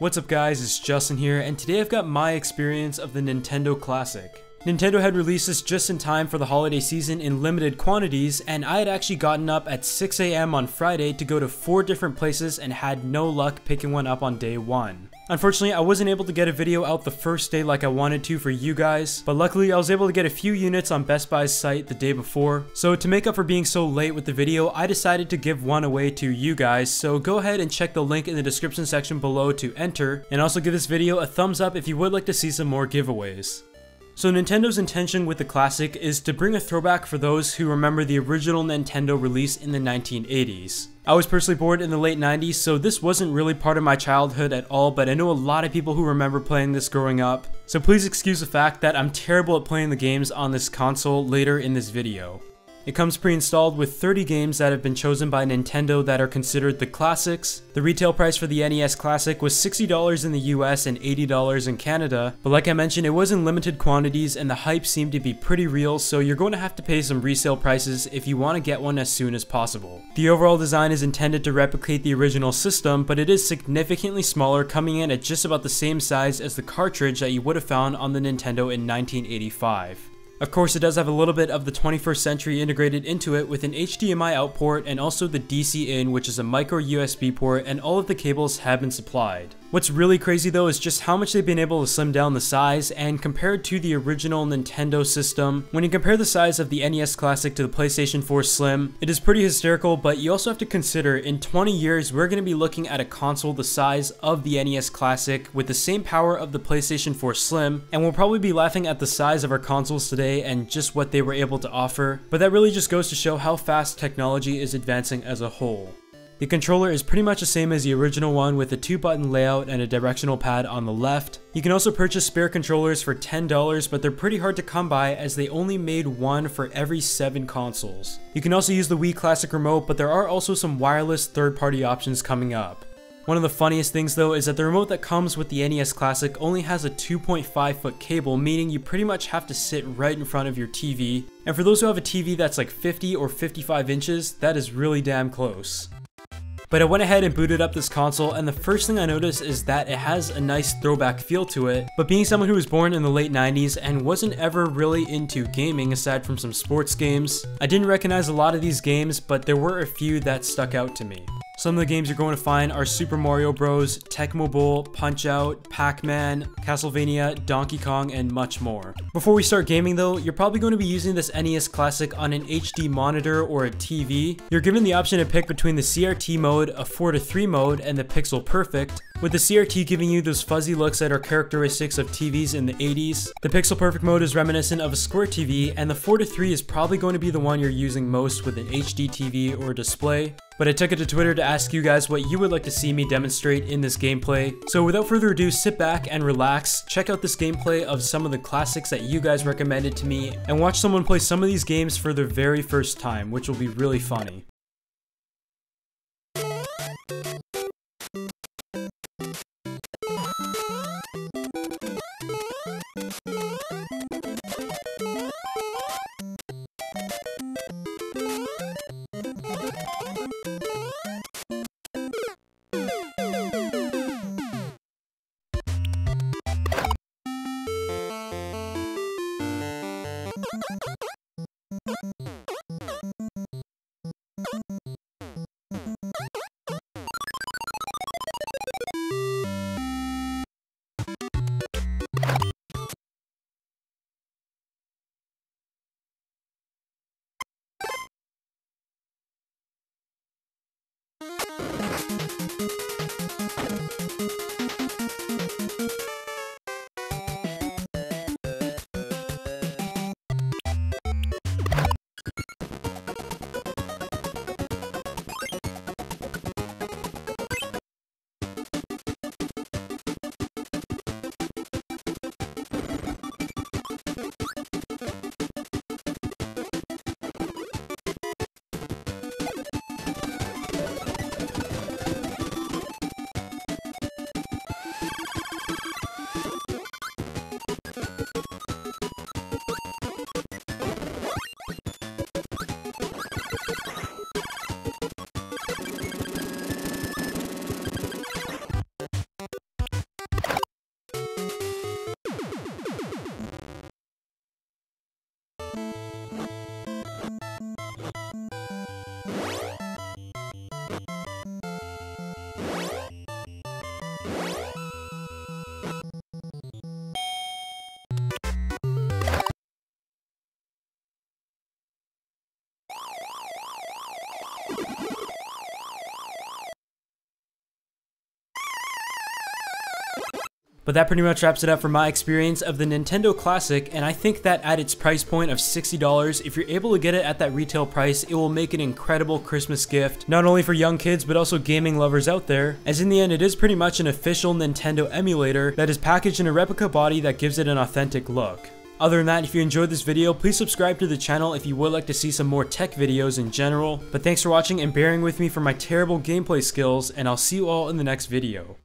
What's up guys, it's Justin here, and today I've got my experience of the Nintendo Classic. Nintendo had released this just in time for the holiday season in limited quantities, and I had actually gotten up at 6am on Friday to go to 4 different places and had no luck picking one up on day 1. Unfortunately, I wasn't able to get a video out the first day like I wanted to for you guys, but luckily I was able to get a few units on Best Buy's site the day before. So to make up for being so late with the video, I decided to give one away to you guys, so go ahead and check the link in the description section below to enter, and also give this video a thumbs up if you would like to see some more giveaways. So Nintendo's intention with the Classic is to bring a throwback for those who remember the original Nintendo release in the 1980s. I was personally born in the late 90s, so this wasn't really part of my childhood at all, but I know a lot of people who remember playing this growing up. So please excuse the fact that I'm terrible at playing the games on this console later in this video. It comes pre-installed with 30 games that have been chosen by Nintendo that are considered the classics. The retail price for the NES Classic was $60 in the US and $80 in Canada, but like I mentioned, it was in limited quantities and the hype seemed to be pretty real, so you're going to have to pay some resale prices if you want to get one as soon as possible. The overall design is intended to replicate the original system, but it is significantly smaller, coming in at just about the same size as the cartridge that you would have found on the Nintendo in 1985. Of course, it does have a little bit of the 21st century integrated into it with an HDMI out port and also the DC in, which is a micro USB port, and all of the cables have been supplied. What's really crazy though is just how much they've been able to slim down the size and compared to the original Nintendo system, when you compare the size of the NES Classic to the PlayStation 4 Slim, it is pretty hysterical but you also have to consider in 20 years we're going to be looking at a console the size of the NES Classic with the same power of the PlayStation 4 Slim and we'll probably be laughing at the size of our consoles today and just what they were able to offer, but that really just goes to show how fast technology is advancing as a whole. The controller is pretty much the same as the original one with a 2 button layout and a directional pad on the left. You can also purchase spare controllers for $10 but they're pretty hard to come by as they only made one for every 7 consoles. You can also use the Wii Classic remote but there are also some wireless third party options coming up. One of the funniest things though is that the remote that comes with the NES Classic only has a 2.5 foot cable, meaning you pretty much have to sit right in front of your TV. And for those who have a TV that's like 50 or 55 inches, that is really damn close. But I went ahead and booted up this console and the first thing I noticed is that it has a nice throwback feel to it. But being someone who was born in the late 90s and wasn't ever really into gaming aside from some sports games, I didn't recognize a lot of these games but there were a few that stuck out to me. Some of the games you're going to find are Super Mario Bros, Tecmo Bowl, Punch-Out, Pac-Man, Castlevania, Donkey Kong, and much more. Before we start gaming though, you're probably going to be using this NES Classic on an HD monitor or a TV. You're given the option to pick between the CRT mode, a 4 to 3 mode, and the Pixel Perfect, with the CRT giving you those fuzzy looks that are characteristics of TVs in the 80s. The Pixel Perfect mode is reminiscent of a square TV, and the 4 to 3 is probably going to be the one you're using most with an HD TV or display but I took it to Twitter to ask you guys what you would like to see me demonstrate in this gameplay. So without further ado, sit back and relax, check out this gameplay of some of the classics that you guys recommended to me, and watch someone play some of these games for their very first time, which will be really funny. you But that pretty much wraps it up for my experience of the Nintendo Classic, and I think that at its price point of $60, if you're able to get it at that retail price, it will make an incredible Christmas gift, not only for young kids, but also gaming lovers out there, as in the end, it is pretty much an official Nintendo emulator that is packaged in a replica body that gives it an authentic look. Other than that, if you enjoyed this video, please subscribe to the channel if you would like to see some more tech videos in general. But thanks for watching and bearing with me for my terrible gameplay skills, and I'll see you all in the next video.